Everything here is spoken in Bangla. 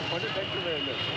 ফটো দেখতে পেয়ে যাচ্ছে